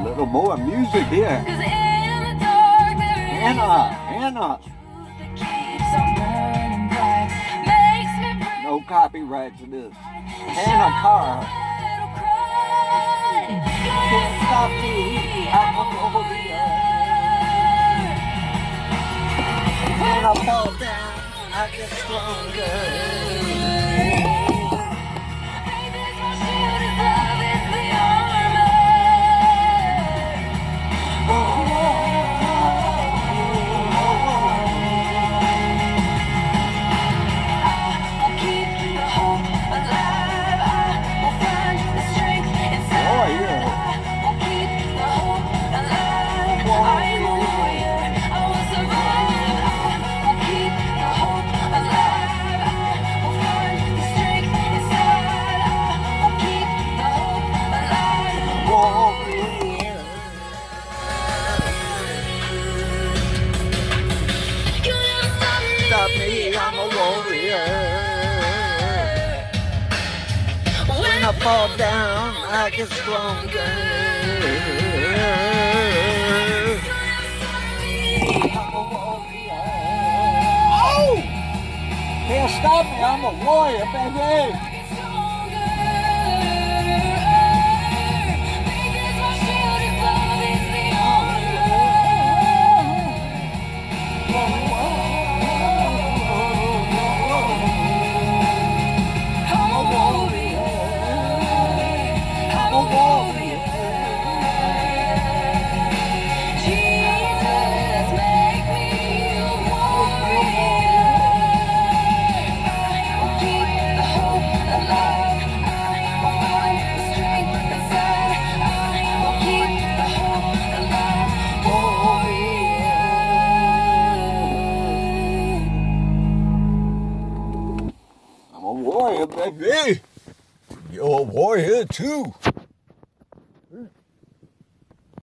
A little more music here. Cause in the dark there is Hannah, Hannah. that keeps on burning bright. Makes me breathe No copyright to this. Hannah Carr. Can't stop me. Over here. When I fall down, I get stronger. Stop me. I'm a warrior. When I fall down, I get stronger. I'm a warrior. Oh! Can't stop me, I'm a warrior, baby. Warrior, baby. You're a warrior too.